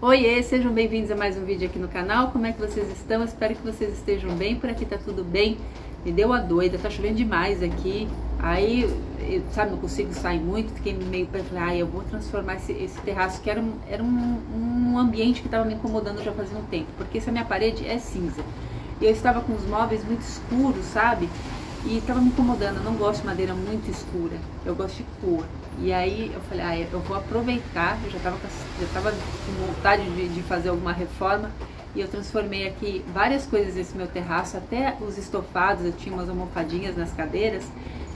Oiê, sejam bem-vindos a mais um vídeo aqui no canal. Como é que vocês estão? Espero que vocês estejam bem. Por aqui tá tudo bem. Me deu a doida, tá chovendo demais aqui. Aí, eu, sabe, não consigo sair muito. Fiquei meio falar, ah, eu vou transformar esse, esse, terraço que era, um, era um, um ambiente que estava me incomodando já fazia um tempo. Porque essa minha parede é cinza. E eu estava com os móveis muito escuros, sabe? E estava me incomodando. Eu não gosto de madeira muito escura. Eu gosto de cor. E aí eu falei, ah, eu vou aproveitar, eu já estava já tava com vontade de, de fazer alguma reforma e eu transformei aqui várias coisas nesse meu terraço, até os estofados, eu tinha umas almofadinhas nas cadeiras,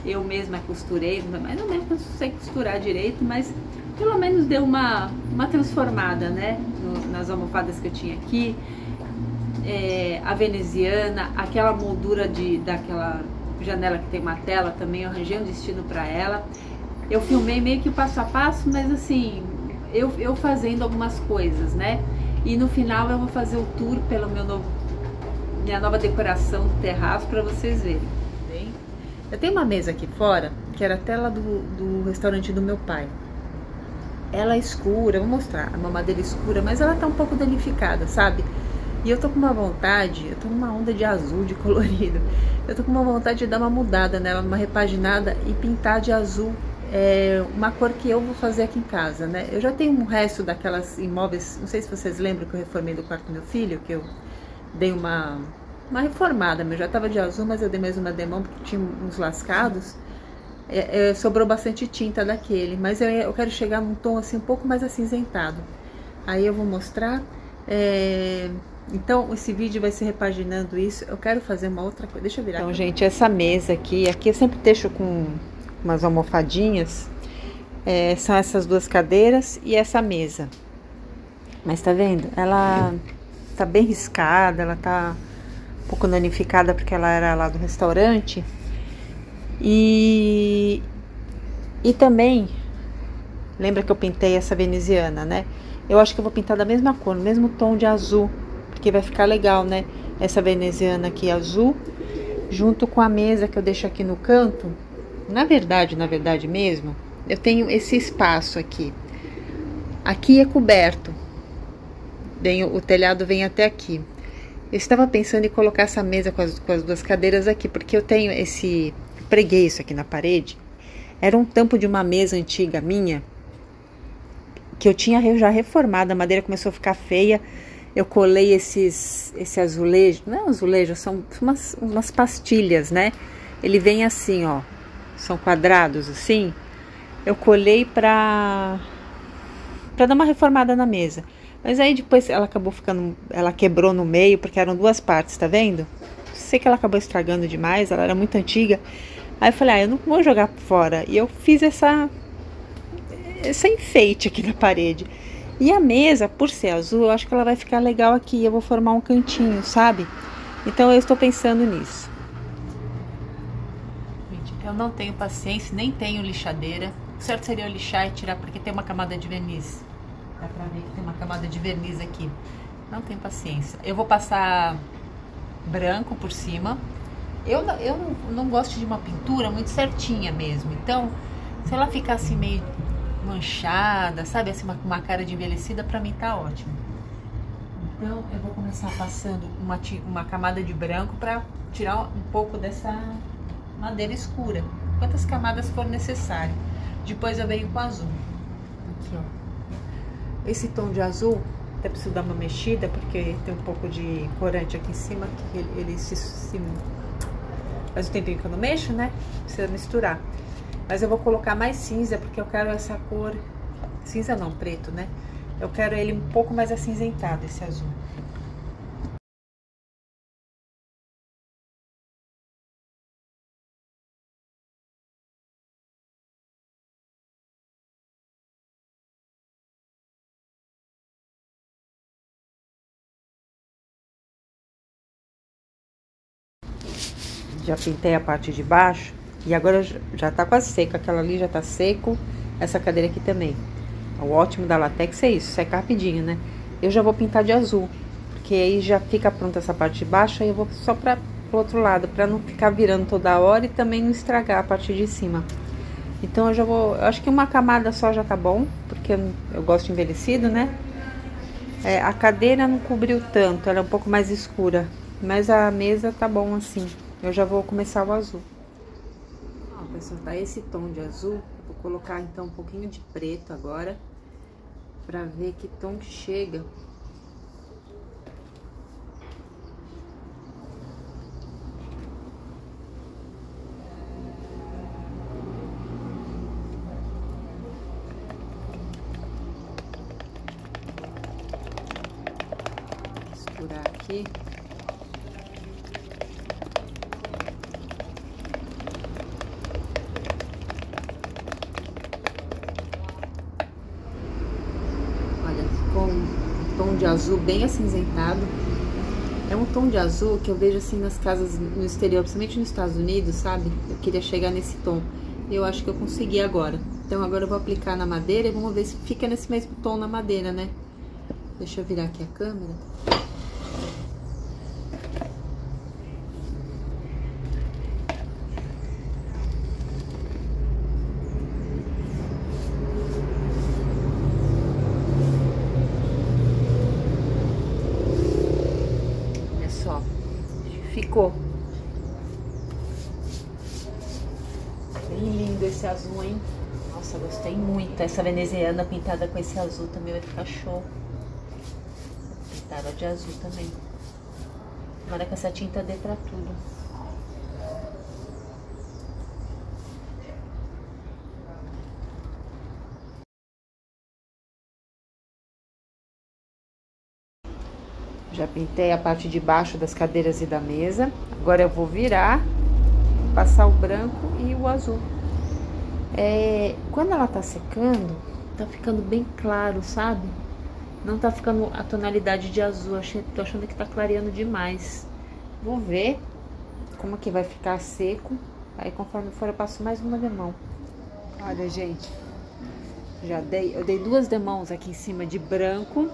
eu mesma costurei, mas não mesmo sei costurar direito, mas pelo menos deu uma, uma transformada, né, no, nas almofadas que eu tinha aqui, é, a veneziana, aquela moldura de, daquela janela que tem uma tela também, eu arranjei um destino para ela, eu filmei meio que passo a passo, mas assim, eu, eu fazendo algumas coisas, né? E no final eu vou fazer o tour pelo meu novo, minha nova decoração do terraço para vocês verem. Eu tenho uma mesa aqui fora, que era a tela do, do restaurante do meu pai. Ela é escura, vou mostrar, a mamadeira escura, mas ela tá um pouco danificada, sabe? E eu tô com uma vontade, eu tô numa onda de azul, de colorido. Eu tô com uma vontade de dar uma mudada nela, uma repaginada e pintar de azul é uma cor que eu vou fazer aqui em casa, né? Eu já tenho um resto daquelas imóveis, não sei se vocês lembram que eu reformei do quarto do meu filho, que eu dei uma, uma reformada, eu já tava de azul, mas eu dei mais uma demão porque tinha uns lascados. É, é, sobrou bastante tinta daquele, mas eu, eu quero chegar num tom assim um pouco mais acinzentado. Aí eu vou mostrar. É, então, esse vídeo vai ser repaginando isso. Eu quero fazer uma outra coisa. Deixa eu virar. Então, aqui. gente, essa mesa aqui, aqui eu sempre deixo com umas almofadinhas, é, são essas duas cadeiras e essa mesa. Mas tá vendo? Ela tá bem riscada, ela tá um pouco danificada porque ela era lá do restaurante. E, e também, lembra que eu pintei essa veneziana, né? Eu acho que eu vou pintar da mesma cor, no mesmo tom de azul, porque vai ficar legal, né? Essa veneziana aqui azul, junto com a mesa que eu deixo aqui no canto, na verdade, na verdade mesmo, eu tenho esse espaço aqui. Aqui é coberto. Vem, o telhado vem até aqui. Eu estava pensando em colocar essa mesa com as, com as duas cadeiras aqui, porque eu tenho esse. Preguei isso aqui na parede. Era um tampo de uma mesa antiga minha, que eu tinha já reformado, a madeira começou a ficar feia. Eu colei esses, esse azulejo, não é azulejo, são umas, umas pastilhas, né? Ele vem assim, ó, são quadrados assim, eu colei pra, pra dar uma reformada na mesa. Mas aí depois ela acabou ficando, ela quebrou no meio, porque eram duas partes, tá vendo? Sei que ela acabou estragando demais, ela era muito antiga. Aí eu falei, ah, eu não vou jogar fora. E eu fiz essa, essa enfeite aqui na parede. E a mesa, por ser azul, eu acho que ela vai ficar legal aqui. Eu vou formar um cantinho, sabe? Então eu estou pensando nisso. Eu não tenho paciência, nem tenho lixadeira. O certo seria eu lixar e tirar, porque tem uma camada de verniz. Dá pra ver que tem uma camada de verniz aqui. Não tenho paciência. Eu vou passar branco por cima. Eu, eu não, não gosto de uma pintura muito certinha mesmo. Então, se ela ficar assim meio manchada, sabe? Assim, uma, uma cara de envelhecida, pra mim tá ótimo. Então, eu vou começar passando uma, uma camada de branco pra tirar um pouco dessa madeira escura, quantas camadas for necessário. Depois eu venho com azul. Aqui, ó. Esse tom de azul, até preciso dar uma mexida, porque tem um pouco de corante aqui em cima, que ele, ele se, se... Faz um tempinho que eu não mexo, né? Precisa misturar. Mas eu vou colocar mais cinza, porque eu quero essa cor... Cinza não, preto, né? Eu quero ele um pouco mais acinzentado, esse azul. já pintei a parte de baixo e agora já tá quase seco. Aquela ali já tá seco, essa cadeira aqui também. O ótimo da latex é isso, seca rapidinho, né? Eu já vou pintar de azul, porque aí já fica pronta essa parte de baixo, aí eu vou só para pro outro lado, para não ficar virando toda hora e também não estragar a parte de cima. Então eu já vou, eu acho que uma camada só já tá bom, porque eu, eu gosto de envelhecido, né? É, a cadeira não cobriu tanto, ela é um pouco mais escura. Mas a mesa tá bom assim. Eu já vou começar o azul. Pessoal, tá esse tom de azul. Vou colocar então um pouquinho de preto agora. Pra ver que tom que chega. Misturar aqui. tom de azul bem acinzentado. É um tom de azul que eu vejo assim nas casas no exterior, principalmente nos Estados Unidos, sabe? Eu queria chegar nesse tom. Eu acho que eu consegui agora. Então agora eu vou aplicar na madeira e vamos ver se fica nesse mesmo tom na madeira, né? Deixa eu virar aqui a câmera. Ficou. Bem lindo esse azul, hein? Nossa, gostei muito. Essa veneziana pintada com esse azul também vai ficar show. Pintada de azul também. Tomara que essa tinta dê pra tudo. Pintei a parte de baixo das cadeiras e da mesa. Agora eu vou virar, passar o branco e o azul. É, quando ela tá secando, tá ficando bem claro, sabe? Não tá ficando a tonalidade de azul. Achei, tô achando que tá clareando demais. Vou ver como que vai ficar seco. Aí conforme for eu passo mais uma demão. Olha, gente. Já dei, eu dei duas demãos aqui em cima de branco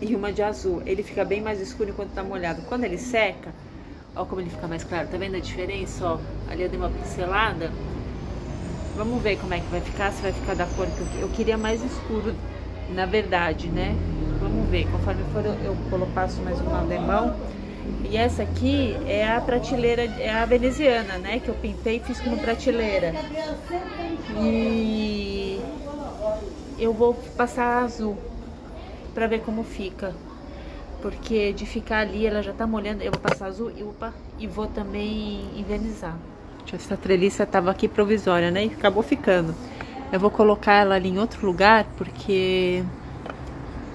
e uma de azul. Ele fica bem mais escuro enquanto tá molhado. Quando ele seca, ó como ele fica mais claro. Tá vendo a diferença? Ó, ali eu dei uma pincelada. Vamos ver como é que vai ficar, se vai ficar da cor que eu, eu queria mais escuro, na verdade, né? Vamos ver, conforme for eu, eu passo mais uma demão. E essa aqui é a prateleira, é a veneziana, né? Que eu pintei e fiz como prateleira. E eu vou passar azul para ver como fica. Porque de ficar ali, ela já tá molhando. Eu vou passar azul e, opa, e vou também invernizar. Essa treliça tava aqui provisória, né? E acabou ficando. Eu vou colocar ela ali em outro lugar, porque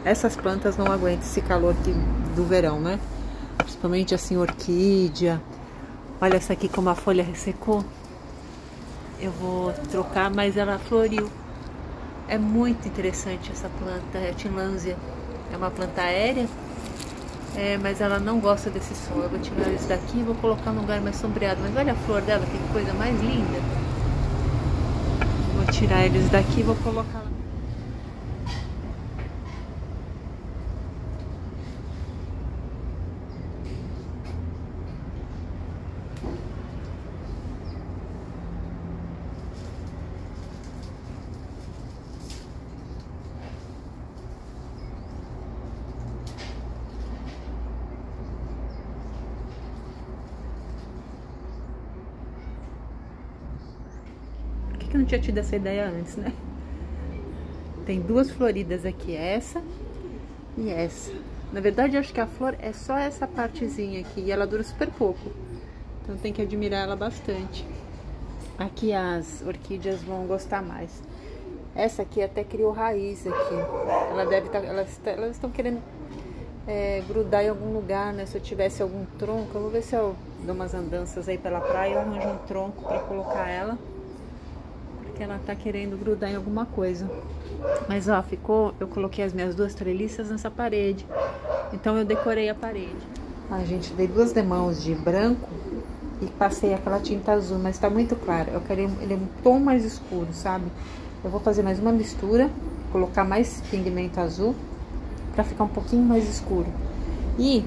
essas plantas não aguentam esse calor aqui do verão, né? Principalmente assim, orquídea. Olha essa aqui como a folha ressecou. Eu vou trocar, mas ela floriu. É muito interessante essa planta, a tilânsia. É uma planta aérea, é, mas ela não gosta desse sol. Eu vou tirar isso daqui e vou colocar num lugar mais sombreado. Mas olha a flor dela, que coisa mais linda. Vou tirar eles daqui e vou colocar lá. Tinha tido essa ideia antes, né? Tem duas floridas aqui, essa e essa. Na verdade, acho que a flor é só essa partezinha aqui e ela dura super pouco. Então tem que admirar ela bastante. Aqui as orquídeas vão gostar mais. Essa aqui até criou raiz aqui. Ela deve tá, elas, elas estão querendo é, grudar em algum lugar, né? Se eu tivesse algum tronco, eu vou ver se eu dou umas andanças aí pela praia, eu arranjo um tronco para colocar ela que ela tá querendo grudar em alguma coisa. Mas ó, ficou, eu coloquei as minhas duas treliças nessa parede. Então eu decorei a parede. A gente, dei duas demãos de branco e passei aquela tinta azul, mas tá muito claro. Eu quero ele um tom mais escuro, sabe? Eu vou fazer mais uma mistura, colocar mais pigmento azul pra ficar um pouquinho mais escuro. E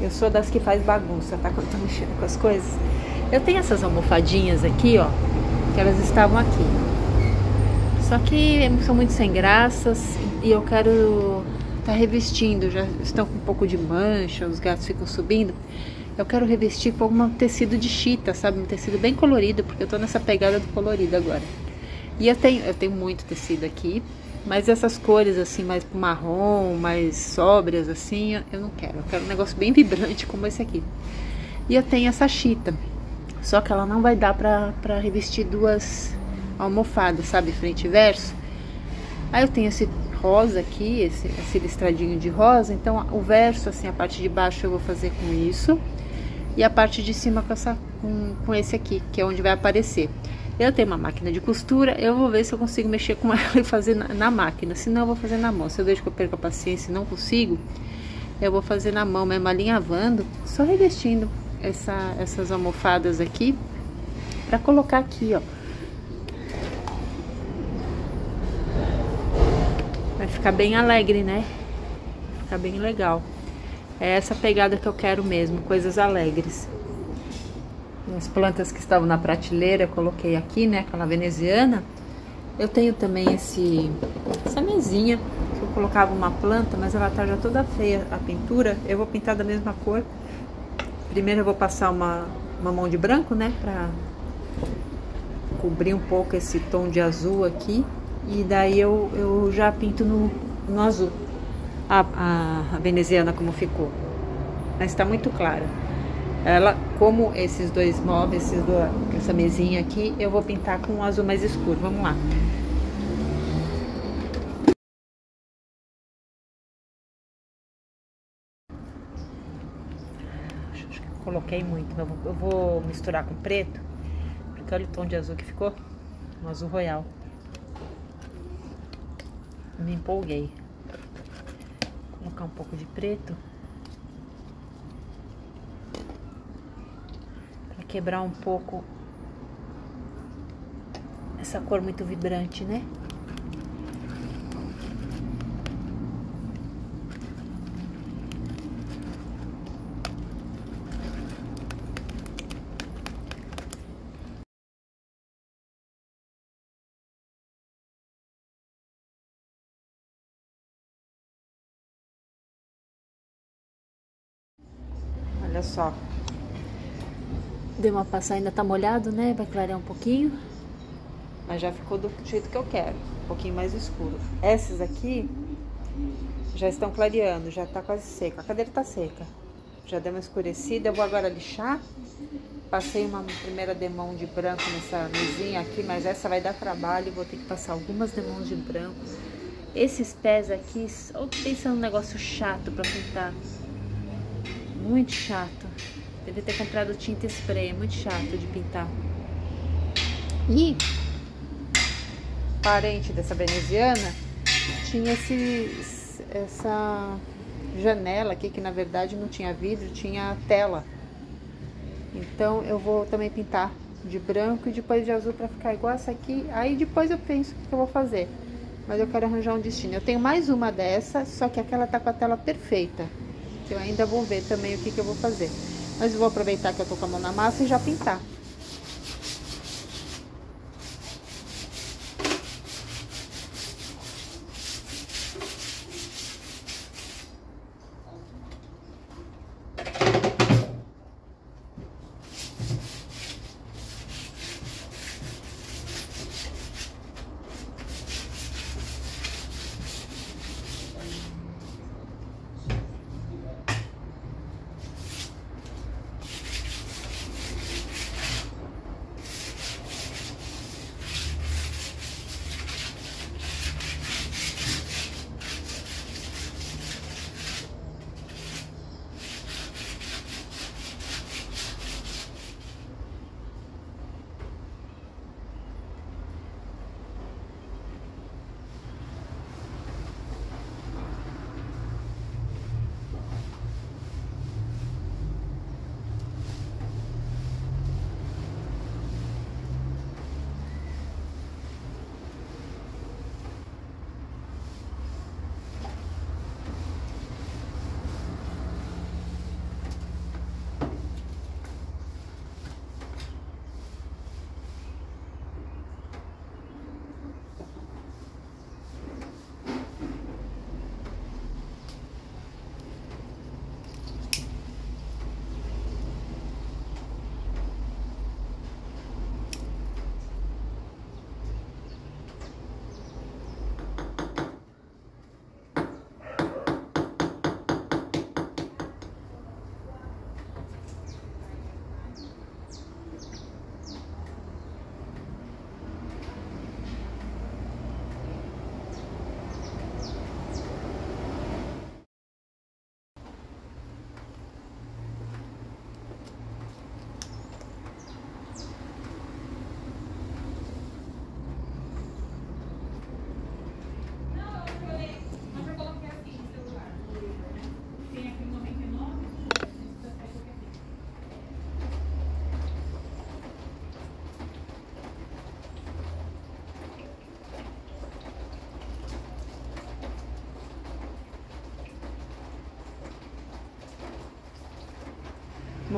eu sou das que faz bagunça, tá? Quando tô mexendo com as coisas. Eu tenho essas almofadinhas aqui, ó, que elas estavam aqui. Só que são muito sem graças e eu quero tá revestindo, já estão com um pouco de mancha, os gatos ficam subindo. Eu quero revestir com algum tecido de chita, sabe? Um tecido bem colorido, porque eu tô nessa pegada do colorido agora. E eu tenho, eu tenho muito tecido aqui, mas essas cores assim, mais marrom, mais sóbrias assim, eu não quero. Eu quero um negócio bem vibrante como esse aqui. E eu tenho essa chita, só que ela não vai dar pra, pra revestir duas almofadas, sabe? Frente e verso. Aí eu tenho esse rosa aqui, esse, esse listradinho de rosa. Então, o verso, assim, a parte de baixo eu vou fazer com isso. E a parte de cima com, essa, com, com esse aqui, que é onde vai aparecer. Eu tenho uma máquina de costura, eu vou ver se eu consigo mexer com ela e fazer na, na máquina. Se não, eu vou fazer na mão. Se eu vejo que eu perco a paciência e não consigo, eu vou fazer na mão mesmo, alinhavando, só revestindo essa, essas almofadas aqui, para colocar aqui, ó. Vai ficar bem alegre, né? Ficar bem legal. É essa pegada que eu quero mesmo, coisas alegres. As plantas que estavam na prateleira eu coloquei aqui, né? Aquela veneziana. Eu tenho também esse, essa mesinha que eu colocava uma planta, mas ela tá já toda feia a pintura. Eu vou pintar da mesma cor. Primeiro eu vou passar uma, uma mão de branco, né? Pra cobrir um pouco esse tom de azul aqui. E daí eu, eu já pinto no, no azul a, a, a veneziana como ficou. Mas está muito clara. Ela, como esses dois móveis, esses dois, essa mesinha aqui, eu vou pintar com um azul mais escuro. Vamos lá. Coloquei muito, eu vou, eu vou misturar com preto, porque olha o tom de azul que ficou, um azul royal me empolguei. Vou colocar um pouco de preto. Pra quebrar um pouco essa cor muito vibrante, né? Olha só. Deu uma passada, ainda tá molhado, né? Vai clarear um pouquinho. Mas já ficou do jeito que eu quero. Um pouquinho mais escuro. Essas aqui já estão clareando, já tá quase seca. A cadeira tá seca. Já deu uma escurecida. Eu vou agora lixar. Passei uma primeira demão de branco nessa mesinha aqui, mas essa vai dar trabalho. Vou ter que passar algumas demãos de branco. Esses pés aqui, ou pensando num negócio chato pra pintar. Muito chato. Devia ter comprado tinta spray, é muito chato de pintar. E parente dessa veneziana tinha esse, essa janela aqui que na verdade não tinha vidro, tinha tela. Então eu vou também pintar de branco e depois de azul para ficar igual essa aqui. Aí depois eu penso o que eu vou fazer. Mas eu quero arranjar um destino. Eu tenho mais uma dessa, só que aquela tá com a tela perfeita. Eu ainda vou ver também o que, que eu vou fazer. Mas eu vou aproveitar que eu tô com a mão na massa e já pintar.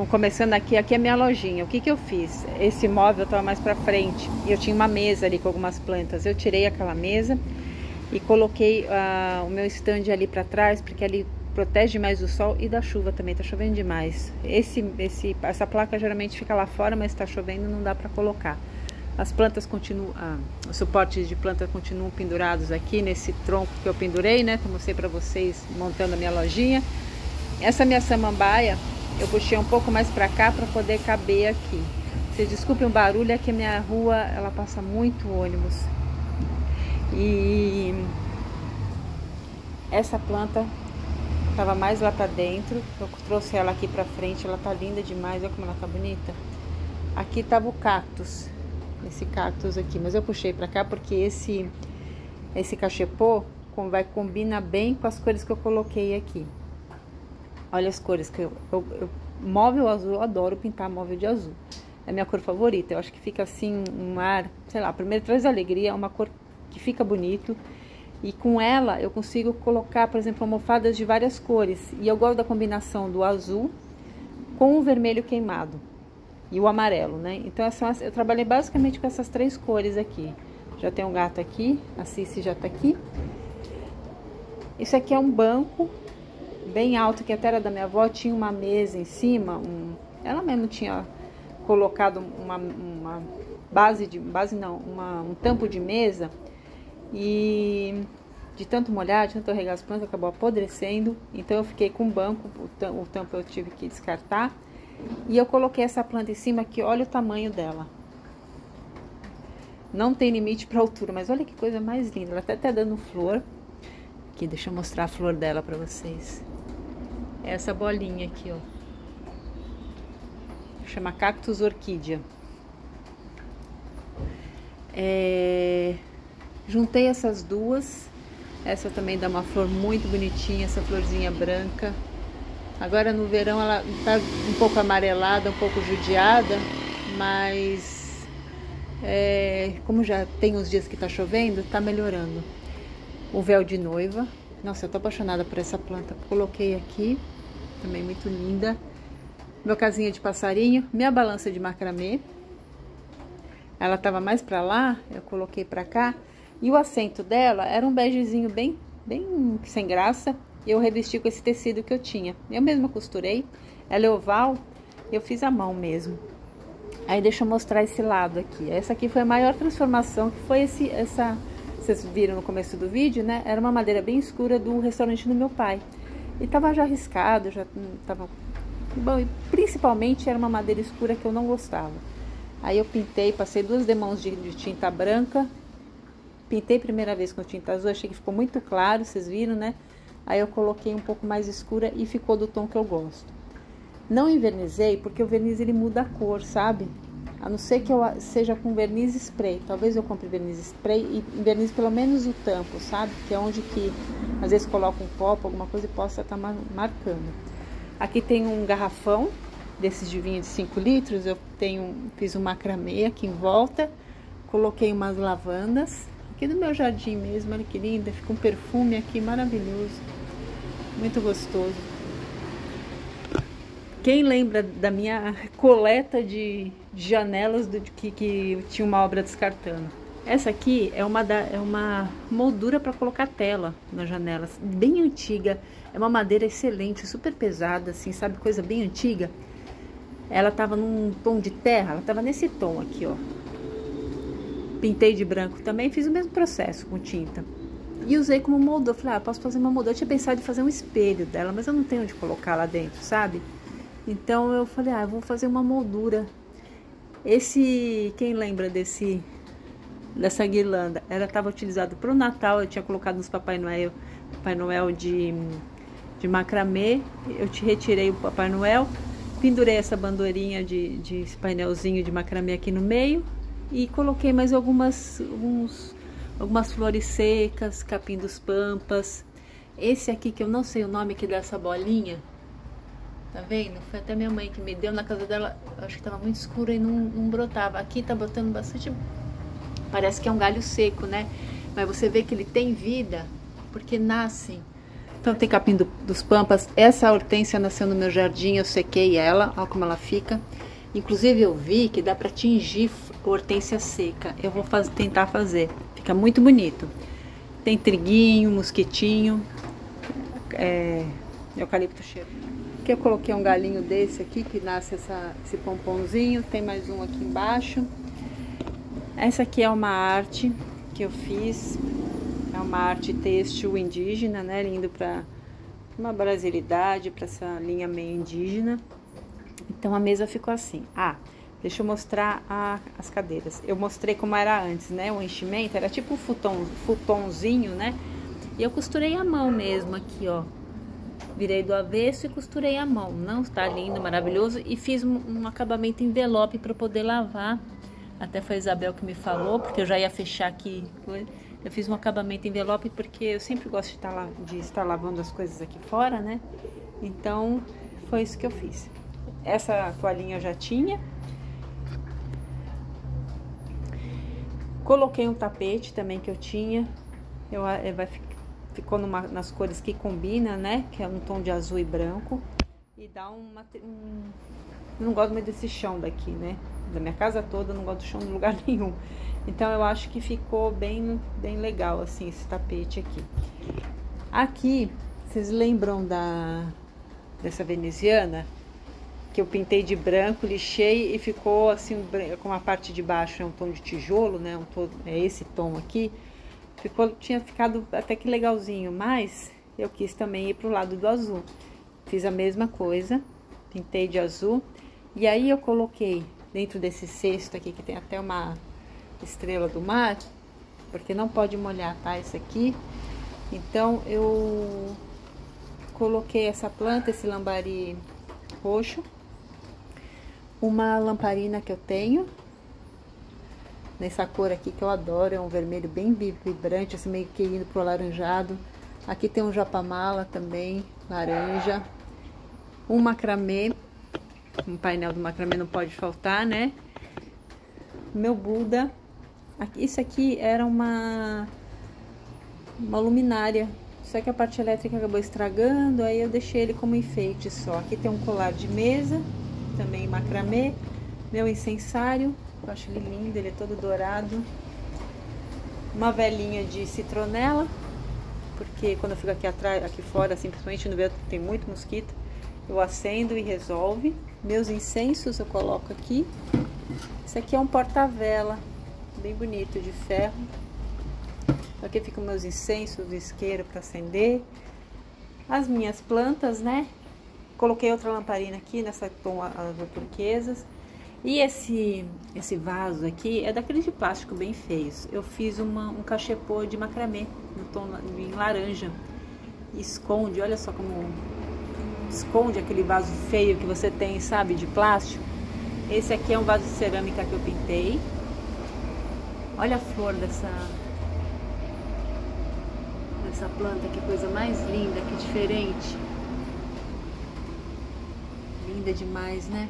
Começando aqui, aqui é minha lojinha. O que que eu fiz? Esse móvel estava mais para frente e eu tinha uma mesa ali com algumas plantas. Eu tirei aquela mesa e coloquei uh, o meu stand ali para trás, porque ali protege mais do sol e da chuva também. Tá chovendo demais. Esse, esse, essa placa geralmente fica lá fora, mas está chovendo, não dá para colocar. As plantas continuam, ah, os suportes de planta continuam pendurados aqui nesse tronco que eu pendurei, né? Que eu mostrei para vocês montando a minha lojinha. Essa minha samambaia eu puxei um pouco mais para cá para poder caber aqui. Vocês desculpem o barulho, é que a minha rua ela passa muito ônibus. E essa planta estava mais lá para dentro. Eu trouxe ela aqui para frente, ela tá linda demais, olha como ela tá bonita. Aqui tava o cactus, esse cactus aqui, mas eu puxei para cá porque esse esse cachepô vai combinar bem com as cores que eu coloquei aqui. Olha as cores que eu, eu, eu móvel azul, eu adoro pintar móvel de azul. É a minha cor favorita. Eu acho que fica assim um ar, sei lá, primeiro traz alegria, é uma cor que fica bonito. E com ela eu consigo colocar, por exemplo, almofadas de várias cores. E eu gosto da combinação do azul com o vermelho queimado e o amarelo, né? Então eu trabalhei basicamente com essas três cores aqui. Já tem um gato aqui, a Cici já tá aqui. Isso aqui é um banco bem alto, que até era da minha avó, tinha uma mesa em cima, um, ela mesmo tinha colocado uma, uma base de, base não, uma, um tampo de mesa e de tanto molhar, de tanto regar as plantas, acabou apodrecendo, então eu fiquei com o banco, o tampo eu tive que descartar, e eu coloquei essa planta em cima aqui, olha o tamanho dela. Não tem limite para altura, mas olha que coisa mais linda, ela até tá dando flor. Aqui, deixa eu mostrar a flor dela para vocês essa bolinha aqui, ó. Chama cactus orquídea. É... Juntei essas duas. Essa também dá uma flor muito bonitinha, essa florzinha branca. Agora no verão ela tá um pouco amarelada, um pouco judiada, mas é, como já tem uns dias que tá chovendo, tá melhorando. O véu de noiva. Nossa, eu tô apaixonada por essa planta. Coloquei aqui também muito linda. Meu casinha de passarinho, minha balança de macramê. Ela tava mais pra lá, eu coloquei pra cá. E o assento dela era um begezinho bem, bem sem graça. E eu revesti com esse tecido que eu tinha. Eu mesma costurei. Ela é oval, eu fiz a mão mesmo. Aí deixa eu mostrar esse lado aqui. Essa aqui foi a maior transformação, que foi esse, essa... Vocês viram no começo do vídeo, né? Era uma madeira bem escura do restaurante do meu pai. E tava já arriscado, já tava... Bom, e principalmente era uma madeira escura que eu não gostava. Aí eu pintei, passei duas demãos de, de tinta branca. Pintei primeira vez com tinta azul, achei que ficou muito claro, vocês viram, né? Aí eu coloquei um pouco mais escura e ficou do tom que eu gosto. Não invernizei, porque o verniz ele muda a cor, sabe? A não ser que eu seja com verniz spray. Talvez eu compre verniz spray e verniz pelo menos o tampo, sabe? Que é onde que às vezes coloca um copo, alguma coisa e possa estar tá marcando. Aqui tem um garrafão desses de vinho de 5 litros. Eu tenho, fiz um macramê aqui em volta. Coloquei umas lavandas. Aqui do meu jardim mesmo, olha que linda. Fica um perfume aqui maravilhoso. Muito gostoso. Quem lembra da minha coleta de janelas do, que, que tinha uma obra descartando? Essa aqui é uma, da, é uma moldura para colocar tela nas janelas, bem antiga. É uma madeira excelente, super pesada, assim, sabe? Coisa bem antiga. Ela tava num tom de terra, ela tava nesse tom aqui, ó. Pintei de branco também, fiz o mesmo processo com tinta. E usei como moldura. Falei, ah, posso fazer uma moldura. Eu tinha pensado em fazer um espelho dela, mas eu não tenho onde colocar lá dentro, sabe? Então eu falei, ah, eu vou fazer uma moldura. Esse, quem lembra desse dessa guirlanda? Ela estava utilizada para o Natal, eu tinha colocado nos Papai Noel, Papai Noel de, de macramê. Eu te retirei o Papai Noel, pendurei essa bandeirinha de, de painelzinho de macramê aqui no meio e coloquei mais algumas alguns, algumas flores secas, capim dos pampas. Esse aqui que eu não sei o nome que dessa bolinha, Tá vendo? Foi até minha mãe que me deu. Na casa dela, acho que tava muito escuro e não, não brotava. Aqui tá botando bastante... Parece que é um galho seco, né? Mas você vê que ele tem vida porque nascem Então tem capim do, dos pampas. Essa hortência nasceu no meu jardim, eu sequei ela, olha como ela fica. Inclusive eu vi que dá para tingir hortência seca. Eu vou faz, tentar fazer. Fica muito bonito. Tem triguinho, mosquitinho, é, eucalipto cheiro. Aqui eu coloquei um galinho desse aqui, que nasce essa, esse pomponzinho. Tem mais um aqui embaixo. Essa aqui é uma arte que eu fiz. É uma arte têxtil indígena, né? Indo para uma brasilidade, para essa linha meio indígena. Então a mesa ficou assim. Ah, deixa eu mostrar a, as cadeiras. Eu mostrei como era antes, né? O enchimento era tipo um futon, futonzinho, né? E eu costurei a mão mesmo aqui, ó. Virei do avesso e costurei a mão. Não está lindo, maravilhoso. E fiz um, acabamento envelope para poder lavar. Até foi a Isabel que me falou, porque eu já ia fechar aqui. Eu fiz um acabamento envelope porque eu sempre gosto de estar, de estar lavando as coisas aqui fora, né? Então, foi isso que eu fiz. Essa toalhinha eu já tinha. Coloquei um tapete também que eu tinha. Eu, é, vai, ficou numa, nas cores que combina, né? Que é um tom de azul e branco. E dá uma, um... Não gosto muito desse chão daqui, né? Da minha casa toda, não gosto do chão de lugar nenhum. Então eu acho que ficou bem, bem legal, assim, esse tapete aqui. Aqui, vocês lembram da dessa veneziana? que eu pintei de branco, lixei e ficou assim, com a parte de baixo é um tom de tijolo, né? Um tom, é esse tom aqui. Ficou, tinha ficado até que legalzinho, mas eu quis também ir pro lado do azul. Fiz a mesma coisa, pintei de azul. E aí eu coloquei dentro desse cesto aqui, que tem até uma estrela do mar, porque não pode molhar, tá? Esse aqui. Então eu coloquei essa planta, esse lambari roxo uma lamparina que eu tenho, nessa cor aqui que eu adoro, é um vermelho bem vibrante, assim meio que indo pro alaranjado. Aqui tem um japamala também, laranja. Um macramê, um painel do macramê não pode faltar, né? Meu Buda. Isso aqui era uma, uma luminária, só que a parte elétrica acabou estragando, aí eu deixei ele como enfeite só. Aqui tem um colar de mesa, também macramê. Meu incensário, eu acho ele lindo, ele é todo dourado. Uma velinha de citronela, porque quando eu fico aqui atrás, aqui fora, simplesmente no verão tem muito mosquito, eu acendo e resolve. Meus incensos eu coloco aqui. Esse aqui é um porta-vela, bem bonito, de ferro. Aqui ficam meus incensos, isqueiro para acender. As minhas plantas, né? Coloquei outra lamparina aqui nessa tom azul turquesas. E esse, esse vaso aqui é daqueles de plástico bem feios. Eu fiz uma, um cachepô de macramê no tom em laranja. esconde, olha só como esconde aquele vaso feio que você tem, sabe, de plástico. Esse aqui é um vaso de cerâmica que eu pintei. Olha a flor dessa dessa planta, que coisa mais linda, que diferente linda demais, né?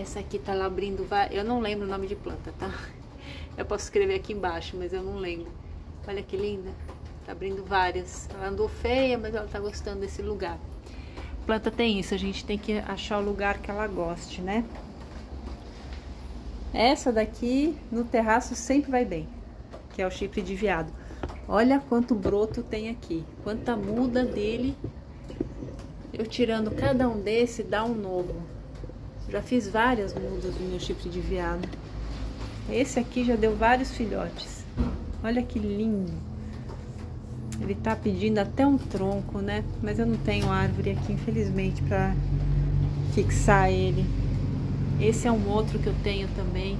Essa aqui tá lá abrindo, eu não lembro o nome de planta, tá? Eu posso escrever aqui embaixo, mas eu não lembro. Olha que linda, tá abrindo várias. Ela andou feia, mas ela tá gostando desse lugar. Planta tem isso, a gente tem que achar o lugar que ela goste, né? Essa daqui no terraço sempre vai bem, que é o chifre de viado. Olha quanto broto tem aqui, quanta muda dele eu tirando cada um desse, dá um novo. Já fiz várias mudas do meu chifre de viado. Esse aqui já deu vários filhotes. Olha que lindo. Ele tá pedindo até um tronco, né? Mas eu não tenho árvore aqui, infelizmente, para fixar ele. Esse é um outro que eu tenho também.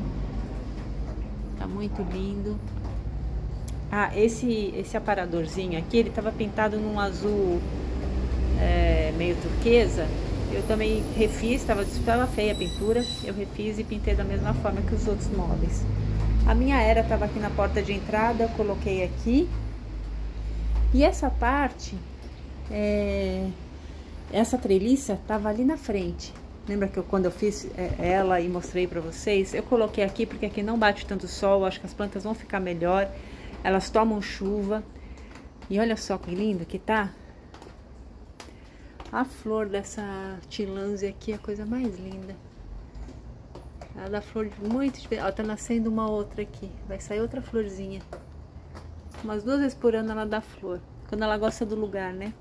Tá muito lindo. Ah, esse, esse aparadorzinho aqui, ele tava pintado num azul é, meio turquesa, eu também refiz, estava feia a pintura, eu refiz e pintei da mesma forma que os outros móveis. A minha era estava aqui na porta de entrada, coloquei aqui. E essa parte, é, essa treliça estava ali na frente. Lembra que eu, quando eu fiz é, ela e mostrei para vocês? Eu coloquei aqui porque aqui não bate tanto sol, acho que as plantas vão ficar melhor. Elas tomam chuva. E olha só que lindo que tá. A flor dessa tilânsia aqui é a coisa mais linda. Ela dá flor muito diferente. Ó, tá nascendo uma outra aqui. Vai sair outra florzinha. Umas duas vezes por ano ela dá flor. Quando ela gosta do lugar, né?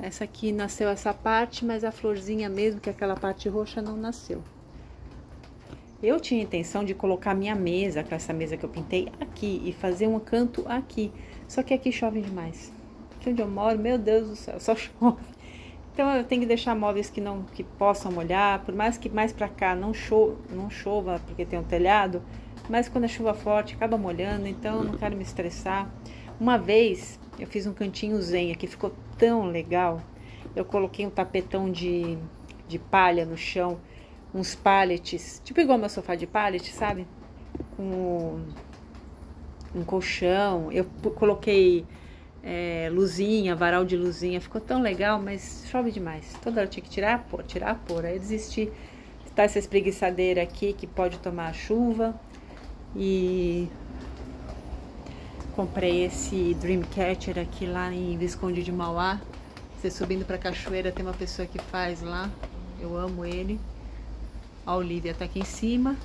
Essa aqui nasceu essa parte, mas a florzinha mesmo, que é aquela parte roxa, não nasceu. Eu tinha intenção de colocar minha mesa, com essa mesa que eu pintei, aqui e fazer um canto aqui. Só que aqui chove demais. Aqui onde eu moro, meu Deus do céu, só chove. Então eu tenho que deixar móveis que não que possam molhar, por mais que mais para cá não, cho não chova porque tem um telhado, mas quando a chuva forte acaba molhando, então eu não quero me estressar. Uma vez eu fiz um cantinho zen aqui, ficou tão legal. Eu coloquei um tapetão de, de palha no chão, uns pallets, tipo igual meu sofá de pallet, sabe? Com um colchão. Eu coloquei é, luzinha, varal de luzinha, ficou tão legal, mas chove demais. Toda hora tinha que tirar, pôr, tirar, pôr. Aí eu desisti. Tá essa espreguiçadeira aqui que pode tomar a chuva. E comprei esse Dreamcatcher aqui lá em Visconde de Mauá. Você subindo pra cachoeira tem uma pessoa que faz lá. Eu amo ele. A Olivia tá aqui em cima.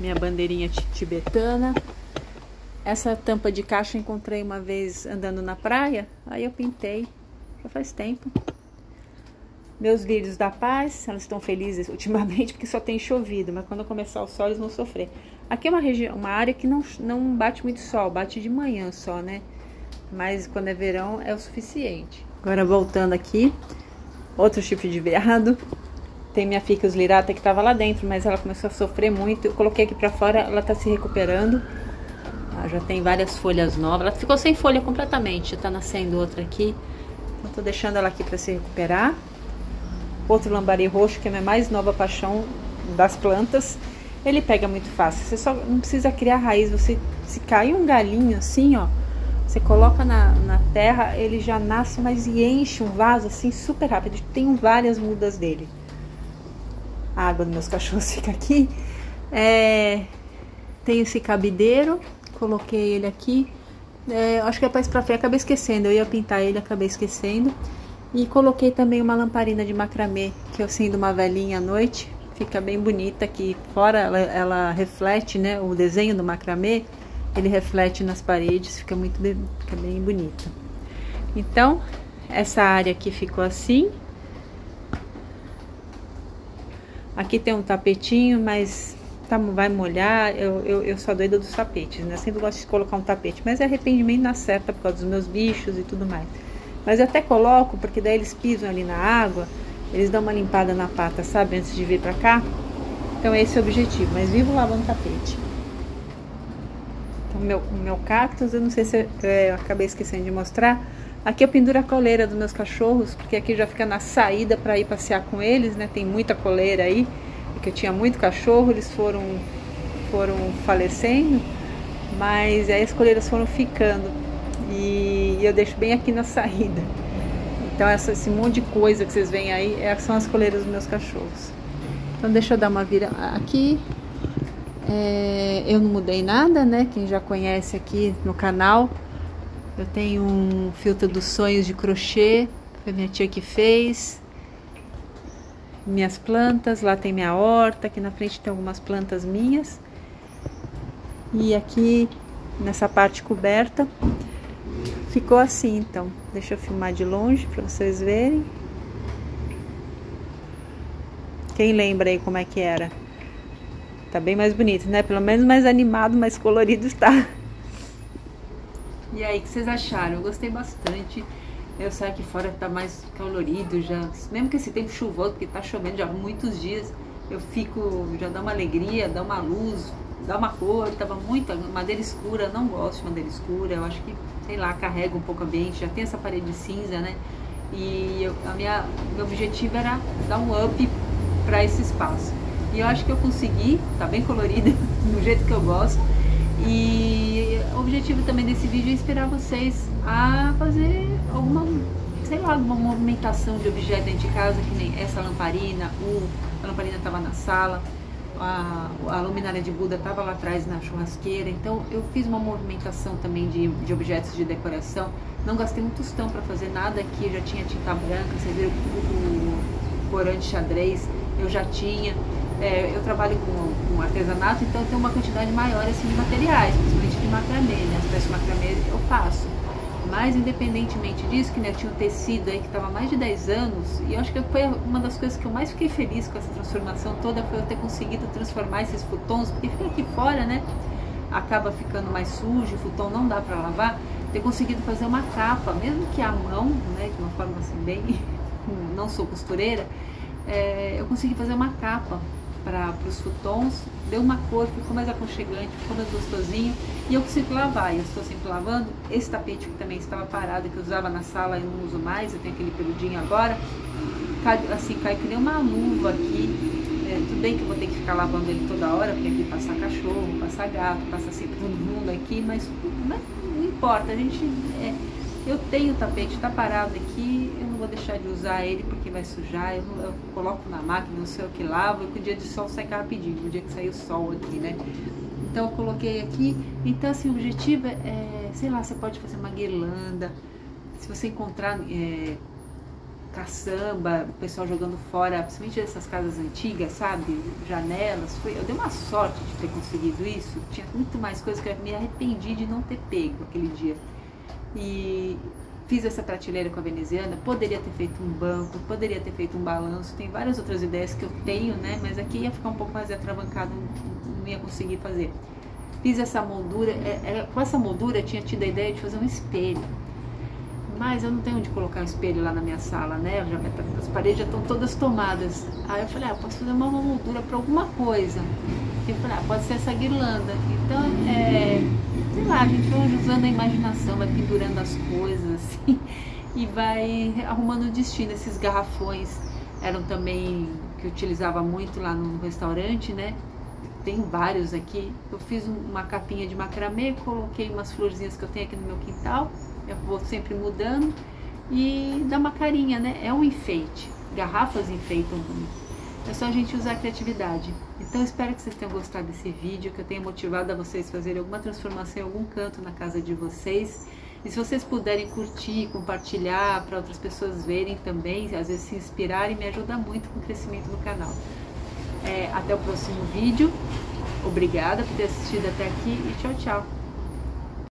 Minha bandeirinha tibetana. Essa tampa de caixa eu encontrei uma vez andando na praia, aí eu pintei, já faz tempo. Meus lírios da paz, elas estão felizes ultimamente porque só tem chovido, mas quando começar o sol eles vão sofrer. Aqui é uma região, uma área que não, não bate muito sol, bate de manhã só, né? Mas quando é verão é o suficiente. Agora voltando aqui, outro tipo de veado. Tem minha ficus lirata que estava lá dentro, mas ela começou a sofrer muito. Eu coloquei aqui para fora, ela está se recuperando. Já tem várias folhas novas. Ela ficou sem folha completamente. Tá nascendo outra aqui. Então tô deixando ela aqui para se recuperar. Outro lambari roxo, que é a minha mais nova paixão das plantas. Ele pega muito fácil. Você só não precisa criar raiz. Você se cair um galinho assim, ó, você coloca na, na terra, ele já nasce, mas enche um vaso assim super rápido. Tenho várias mudas dele. A água dos meus cachorros fica aqui. É, tem esse cabideiro coloquei ele aqui. É, acho que é para frente, acabei esquecendo. Eu ia pintar ele, acabei esquecendo. E coloquei também uma lamparina de macramê, que eu acendo uma velhinha à noite. Fica bem bonita, que fora ela, ela reflete, né? O desenho do macramê, ele reflete nas paredes, fica muito bem, fica bem bonita. Então, essa área aqui ficou assim. Aqui tem um tapetinho, mas tá, vai molhar, eu, eu, eu sou doida dos tapetes, né? Sempre gosto de colocar um tapete, mas é arrependimento na certa por causa dos meus bichos e tudo mais. Mas eu até coloco, porque daí eles pisam ali na água, eles dão uma limpada na pata, sabe? Antes de vir pra cá. Então esse é o objetivo, mas vivo lavando tapete. Então, meu, meu cactus, eu não sei se é, eu acabei esquecendo de mostrar. Aqui eu penduro a coleira dos meus cachorros, porque aqui já fica na saída para ir passear com eles, né? Tem muita coleira aí porque tinha muito cachorro, eles foram, foram falecendo, mas aí as coleiras foram ficando e eu deixo bem aqui na saída. Então essa, esse monte de coisa que vocês veem aí é, são as coleiras dos meus cachorros. Então deixa eu dar uma vira aqui. É, eu não mudei nada, né? Quem já conhece aqui no canal, eu tenho um filtro dos sonhos de crochê, foi minha tia que fez minhas plantas, lá tem minha horta, aqui na frente tem algumas plantas minhas. E aqui nessa parte coberta ficou assim, então. Deixa eu filmar de longe para vocês verem. Quem lembra aí como é que era? Tá bem mais bonito, né? Pelo menos mais animado, mais colorido está. E aí, o que vocês acharam? Eu gostei bastante. Eu saio aqui fora tá mais colorido já. Mesmo que esse tempo chuvoso, porque tá chovendo já muitos dias, eu fico, já dá uma alegria, dá uma luz, dá uma cor. Tava muito madeira escura, não gosto de madeira escura. Eu acho que, sei lá, carrega um pouco o ambiente. Já tem essa parede cinza, né? E eu, a minha, meu objetivo era dar um up para esse espaço. E eu acho que eu consegui, tá bem colorida, do jeito que eu gosto. E o objetivo também desse vídeo é inspirar vocês a fazer alguma, sei lá, alguma movimentação de objeto dentro de casa, que nem essa lamparina, o, a lamparina estava na sala. a, a luminária de Buda estava lá atrás na churrasqueira, então eu fiz uma movimentação também de, de objetos de decoração. Não gastei um tostão para fazer nada aqui, já tinha tinta branca, vocês viram o, o corante xadrez, eu já tinha. É, eu trabalho com, com, artesanato, então tenho uma quantidade maior assim, de materiais, principalmente de macramê, né? As peças de macramê eu faço. Mas independentemente disso, que né, tinha um tecido aí que estava mais de 10 anos, e eu acho que foi uma das coisas que eu mais fiquei feliz com essa transformação toda, foi eu ter conseguido transformar esses futons, porque fica aqui fora, né? Acaba ficando mais sujo, o futon não dá para lavar, ter conseguido fazer uma capa, mesmo que à mão, né, de uma forma assim bem, não sou costureira, é, eu consegui fazer uma capa para os futons, deu uma cor, ficou mais aconchegante, ficou mais gostosinho e eu consigo lavar, eu estou sempre lavando. Esse tapete que também estava parado, que eu usava na sala, eu não uso mais, eu tenho aquele peludinho agora, cai, assim, cai que nem uma luva aqui. É, tudo bem que eu vou ter que ficar lavando ele toda hora, porque aqui passa cachorro, passa gato, passa sempre todo mundo aqui, mas não, não importa, a gente. É, eu tenho o tapete, está parado aqui, eu não vou deixar de usar ele vai sujar, eu, eu coloco na máquina, não sei o que lavo, e o dia de sol sai rapidinho, no dia que sair o sol aqui, né? Então eu coloquei aqui, então assim, o objetivo é, é sei lá, você pode fazer uma guirlanda, se você encontrar é, caçamba, o pessoal jogando fora, principalmente dessas casas antigas, sabe? Janelas, foi, eu dei uma sorte de ter conseguido isso, tinha muito mais coisas que eu me arrependi de não ter pego aquele dia. E fiz essa prateleira com a veneziana, poderia ter feito um banco, poderia ter feito um balanço, tem várias outras ideias que eu tenho, né? Mas aqui ia ficar um pouco mais atravancado, não ia conseguir fazer. Fiz essa moldura, é, é, com essa moldura eu tinha tido a ideia de fazer um espelho. Mas eu não tenho onde colocar um espelho lá na minha sala, né? Já, as paredes já estão todas tomadas. Aí eu falei, ah, posso fazer uma moldura para alguma coisa. Eu falei, ah, pode ser essa guirlanda. Então, é, sei lá, a gente vai usando a imaginação, vai pendurando as coisas, assim, e vai arrumando o destino. Esses garrafões eram também que utilizava muito lá no restaurante, né? Tem vários aqui. Eu fiz uma capinha de macramê, coloquei umas florzinhas que eu tenho aqui no meu quintal. Eu vou sempre mudando e dá uma carinha, né? É um enfeite. Garrafas enfeitam muito. É só a gente usar a criatividade. Então espero que vocês tenham gostado desse vídeo, que eu tenha motivado a vocês fazerem alguma transformação em algum canto na casa de vocês. E se vocês puderem curtir, compartilhar para outras pessoas verem também, às vezes se inspirarem, me ajuda muito com o crescimento do canal. É, até o próximo vídeo. Obrigada por ter assistido até aqui e tchau, tchau.